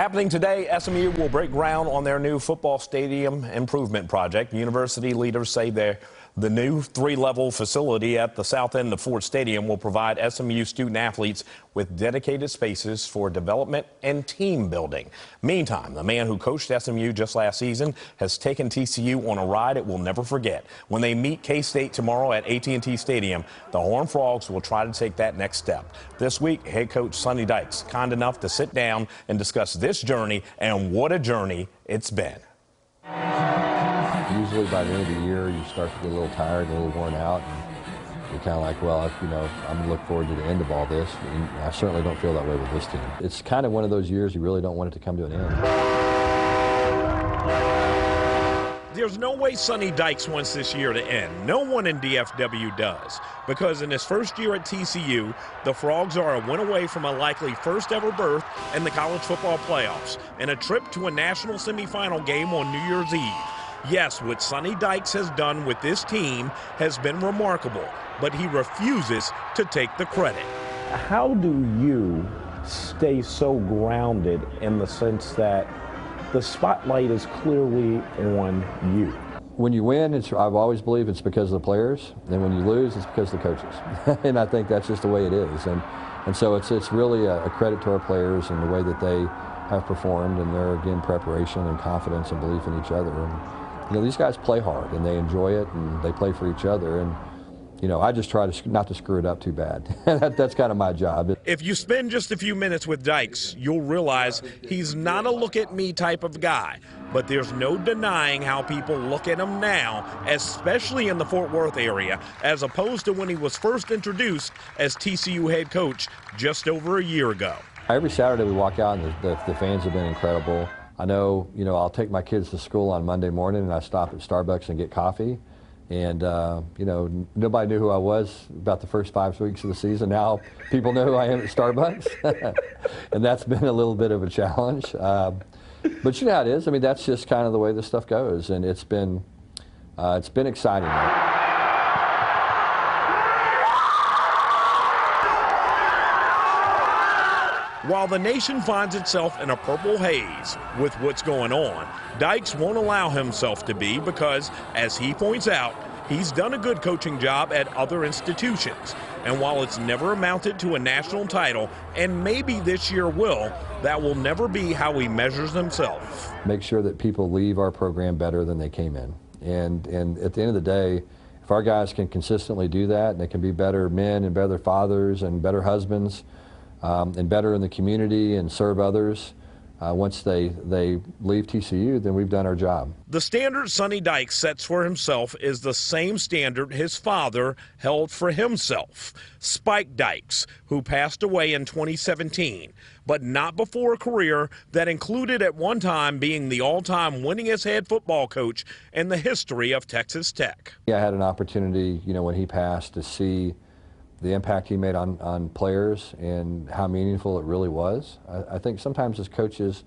Happening today, SMU will break ground on their new football stadium improvement project. University leaders say they're the new three level facility at the south end of Ford Stadium will provide SMU student athletes with dedicated spaces for development and team building. Meantime, the man who coached SMU just last season has taken TCU on a ride it will never forget. When they meet K State tomorrow at AT&T Stadium, the Horned Frogs will try to take that next step. This week, head coach Sonny Dykes kind enough to sit down and discuss this journey and what a journey it's been usually by the end of the year, you start to get a little tired, a little worn out. And you're kind of like, well, you know, I'm going to look forward to the end of all this. And I certainly don't feel that way with this team. It's kind of one of those years you really don't want it to come to an end. There's no way Sonny Dykes wants this year to end. No one in DFW does. Because in his first year at TCU, the Frogs are a win away from a likely first ever berth in the college football playoffs and a trip to a national semifinal game on New Year's Eve. Yes, what Sonny Dykes has done with this team has been remarkable, but he refuses to take the credit. How do you stay so grounded in the sense that the spotlight is clearly on you? When you win, it's, I've always believed it's because of the players, and when you lose, it's because of the coaches. and I think that's just the way it is. And, and so it's, it's really a, a credit to our players and the way that they have performed and their, again, preparation and confidence and belief in each other. And, you know, these guys play hard and they enjoy it and they play for each other. And, you know, I just try to not to screw it up too bad. that, that's kind of my job. If you spend just a few minutes with Dykes, you'll realize he's not a look at me type of guy. But there's no denying how people look at him now, especially in the Fort Worth area, as opposed to when he was first introduced as TCU head coach just over a year ago. Every Saturday we walk out and the, the, the fans have been incredible. I know, you know, I'll take my kids to school on Monday morning and I stop at Starbucks and get coffee. And, uh, you know, nobody knew who I was about the first five weeks of the season. Now people know who I am at Starbucks. and that's been a little bit of a challenge. Uh, but you know how it is. I mean, that's just kind of the way this stuff goes. And it's been, uh, it's been exciting. While the nation finds itself in a purple haze with what's going on, Dykes won't allow himself to be because, as he points out, he's done a good coaching job at other institutions. And while it's never amounted to a national title, and maybe this year will, that will never be how he measures himself. Make sure that people leave our program better than they came in. And, and at the end of the day, if our guys can consistently do that, and they can be better men and better fathers and better husbands, um, and better in the community and serve others. Uh, once they, they leave TCU, then we've done our job. The standard Sonny Dykes sets for himself is the same standard his father held for himself. Spike Dykes, who passed away in 2017, but not before a career that included at one time being the all time winningest head football coach in the history of Texas Tech. Yeah, I had an opportunity, you know, when he passed to see the impact he made on, on players and how meaningful it really was. I, I think sometimes as coaches,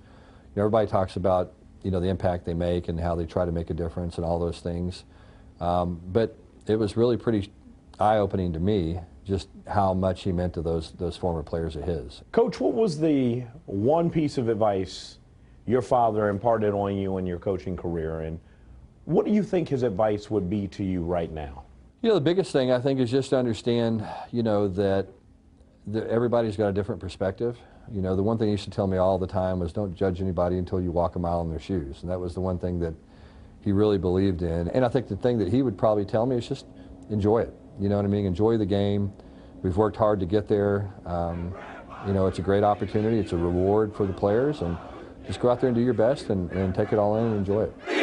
you know, everybody talks about you know the impact they make and how they try to make a difference and all those things. Um, but it was really pretty eye-opening to me just how much he meant to those those former players of his. Coach, what was the one piece of advice your father imparted on you in your coaching career, and what do you think his advice would be to you right now? You know, the biggest thing I think is just to understand, you know, that, that everybody's got a different perspective. You know, the one thing he used to tell me all the time was don't judge anybody until you walk a mile in their shoes. And that was the one thing that he really believed in. And I think the thing that he would probably tell me is just enjoy it. You know what I mean? Enjoy the game. We've worked hard to get there. Um, you know, it's a great opportunity. It's a reward for the players. And just go out there and do your best and, and take it all in and enjoy it.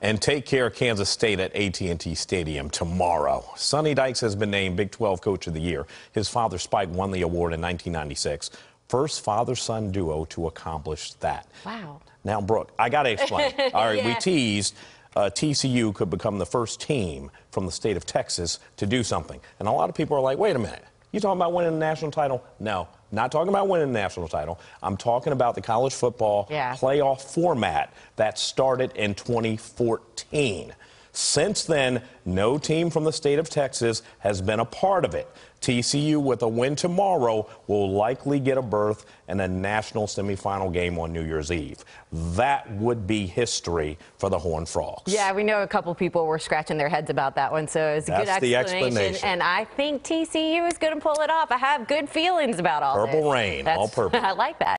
And take care of Kansas State at AT&T Stadium tomorrow. Sonny Dykes has been named Big 12 Coach of the Year. His father Spike won the award in 1996. First father-son duo to accomplish that. Wow. Now, Brooke, I got to explain. All right, yeah. we teased uh, TCU could become the first team from the state of Texas to do something. And a lot of people are like, wait a minute. You talking about winning the national title? No, not talking about winning the national title. I'm talking about the college football yeah. playoff format that started in 2014. Since then, no team from the state of Texas has been a part of it. TCU, with a win tomorrow, will likely get a berth in a national semifinal game on New Year's Eve. That would be history for the Horned Frogs. Yeah, we know a couple people were scratching their heads about that one, so it's a good That's the explanation. explanation. And I think TCU is going to pull it off. I have good feelings about all Purple this. rain, That's- all purple. I like that.